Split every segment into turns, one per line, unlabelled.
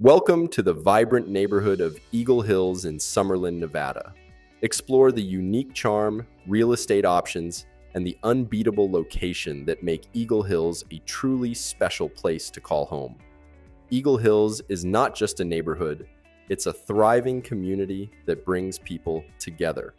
Welcome to the vibrant neighborhood of Eagle Hills in Summerlin, Nevada. Explore the unique charm, real estate options, and the unbeatable location that make Eagle Hills a truly special place to call home. Eagle Hills is not just a neighborhood, it's a thriving community that brings people together.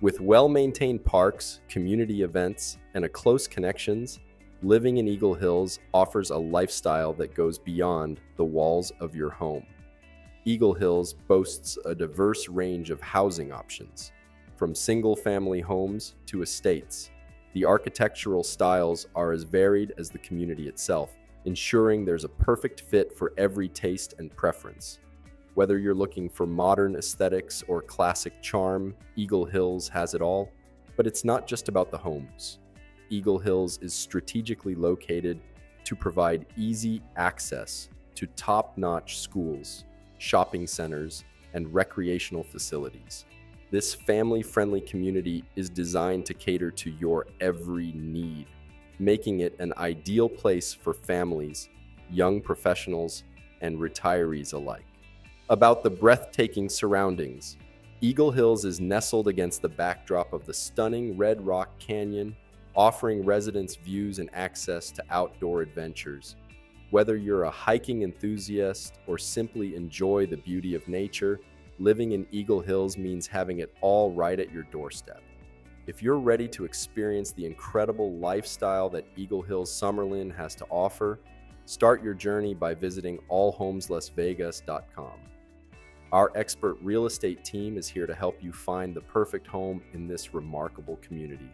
With well maintained parks, community events, and a close connections, living in Eagle Hills offers a lifestyle that goes beyond the walls of your home. Eagle Hills boasts a diverse range of housing options, from single family homes to estates. The architectural styles are as varied as the community itself, ensuring there's a perfect fit for every taste and preference. Whether you're looking for modern aesthetics or classic charm, Eagle Hills has it all. But it's not just about the homes. Eagle Hills is strategically located to provide easy access to top notch schools, shopping centers, and recreational facilities. This family friendly community is designed to cater to your every need, making it an ideal place for families, young professionals, and retirees alike. About the breathtaking surroundings, Eagle Hills is nestled against the backdrop of the stunning Red Rock Canyon offering residents views and access to outdoor adventures. Whether you're a hiking enthusiast or simply enjoy the beauty of nature, living in Eagle Hills means having it all right at your doorstep. If you're ready to experience the incredible lifestyle that Eagle Hills Summerlin has to offer, start your journey by visiting allhomeslasvegas.com. Our expert real estate team is here to help you find the perfect home in this remarkable community.